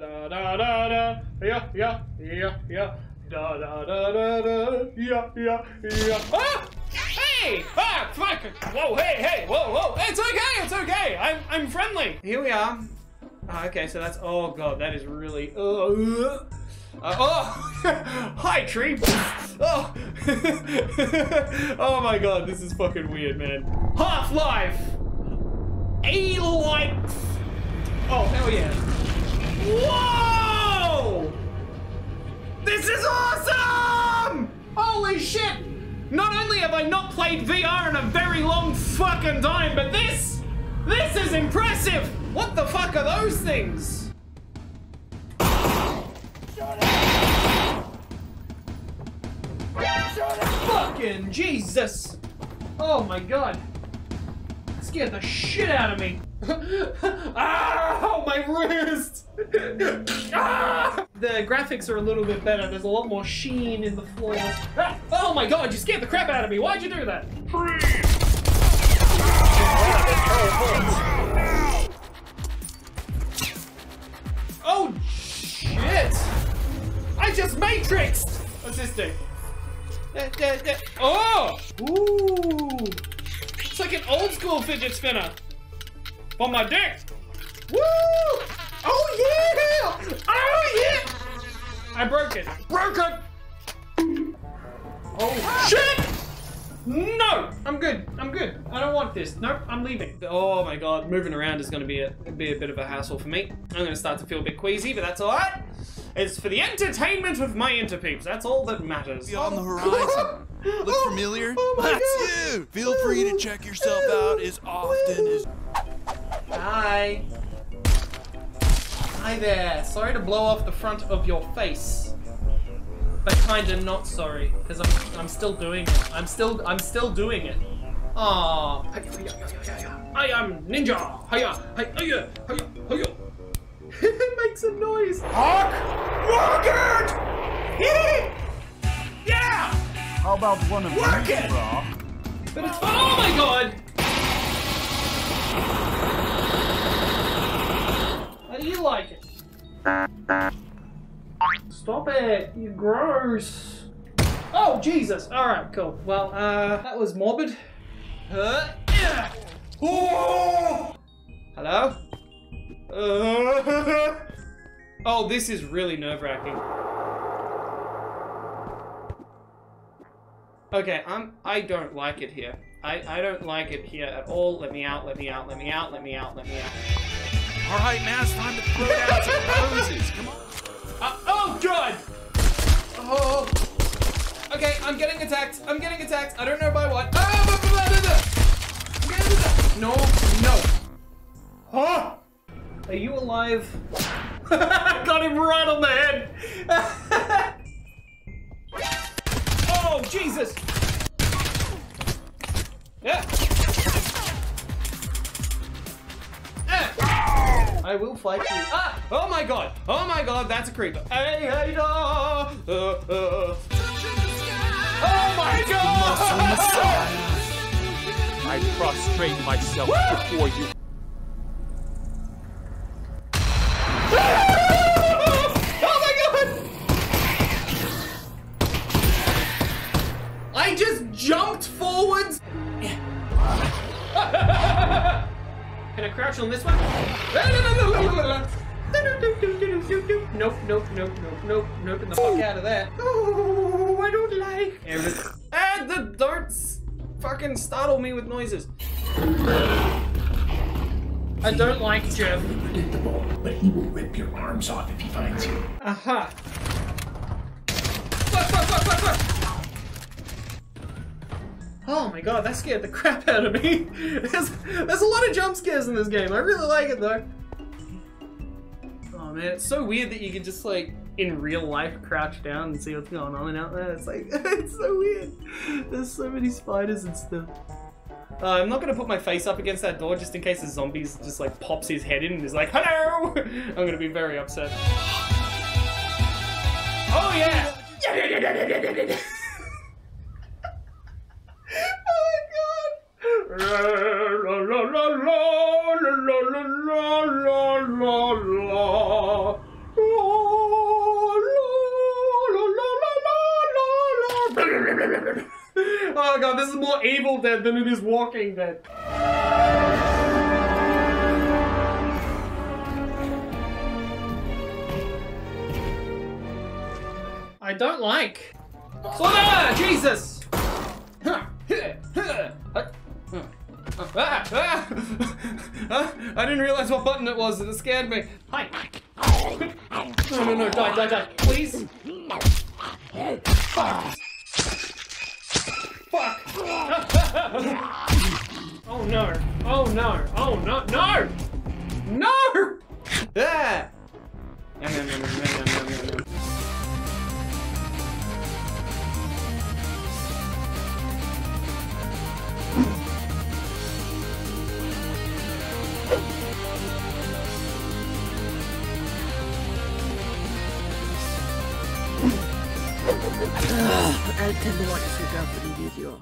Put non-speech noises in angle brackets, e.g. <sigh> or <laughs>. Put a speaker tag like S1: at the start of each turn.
S1: Da da da da. Yeah, yeah, yeah, yeah. Da da da da da. Yeah, yeah, yeah. Ah! Hey! Ah! Fuck! Whoa! Hey! Hey! Whoa! Whoa! It's okay! It's okay! I'm I'm friendly. Here we are. Ah, okay, so that's oh god, that is really uh, uh, oh <laughs> hi tree. Oh <laughs> oh my god, this is fucking weird, man. Half Life. A life. Oh hell yeah! Whoa! This is awesome! Holy shit! Not only have I not played VR in a very long fucking time, but this, this is impressive. What the fuck are those things? Fucking Jesus! Oh my god! Scared the shit out of me! <laughs> ah! <laughs> The graphics are a little bit better. There's a lot more sheen in the floor. Ah! Oh my god, you scared the crap out of me. Why'd you do that? Oh shit! I just matrixed! Assisting. Uh, uh, uh, Oh! Ooh! It's like an old school fidget spinner. On my dick. Woo! Oh yeah! Oh yeah! I broke it. Broke it! Oh shit! No! I'm good. I'm good. I don't want this. Nope, I'm leaving. Oh my god, moving around is gonna be a be a bit of a hassle for me. I'm gonna start to feel a bit queasy, but that's alright. It's for the entertainment of my interpeeps. That's all that matters.
S2: Beyond the horizon. Look familiar? <laughs>
S1: Oh my
S2: That's you. Feel free to check yourself out as often as.
S1: Hi. Hi there. Sorry to blow off the front of your face. But kinda not sorry, because I'm I'm still doing it. I'm still I'm still doing it. Aww. I am ninja. Hiya. Hiya. Hiya. Hiya. <laughs> it makes a noise. Hawk! Rocket! yeah!
S3: How about one of
S1: Work
S3: these,
S1: it! But it's oh my god! How do you like it? Stop it! You gross! Oh Jesus! All right, cool. Well, uh, that was morbid. Uh, yeah. Hello? Uh, <laughs> oh, this is really nerve-wracking. Okay, I'm. I don't like it here. I I don't like it here at all. Let me out. Let me out. Let me out. Let me out. Let me out.
S2: All right, now it's time to throw down some roses. Come on.
S1: Uh, oh God! Oh. Okay, I'm getting attacked. I'm getting attacked. I don't know by what. Ah, blah, blah, blah, blah. I'm. No, no. Huh? Are you alive? <laughs> Got him right on the head. <laughs> oh Jesus! I will fight you. Ah! Oh my god! Oh my god, that's a creeper. Hey, hey, da, uh, uh. Oh my god!
S4: I prostrate myself
S1: Woo!
S4: before you.
S1: Oh my god! I just jumped forwards. Crouch on this one? Nope, nope, nope, nope, nope, nope, and the fuck out of that. Oh, I don't like. And the darts fucking startle me with noises. I don't like Jeff.
S5: Predictable, but he will rip your arms off if he finds you.
S1: Aha. Fuck, fuck, fuck, fuck, fuck. Oh my god, that scared the <laughs> crap out of me. There's, there's a lot of jump scares in this game. I really like it though. Oh man, it's so weird that you can just like in real life crouch down and see what's going on out there. It's like <laughs> it's so weird. There's so many spiders and stuff. Uh, I'm not gonna put my face up against that door just in case the zombies just like pops his head in and is like, hello! <laughs> I'm gonna be very upset. Oh yeah! This is more Evil Dead than it is Walking Dead. I don't like. Soda! Jesus! <laughs> I didn't realize what button it was and it scared me. Hi. No, no, no, die, die, die. Please. Fuck. Fuck. oh no. Oh no. Oh no. No! No! Ah! Yum, yum, yum, yum, yum, yum, yum, yum.
S3: Elten var det ska gå för det video.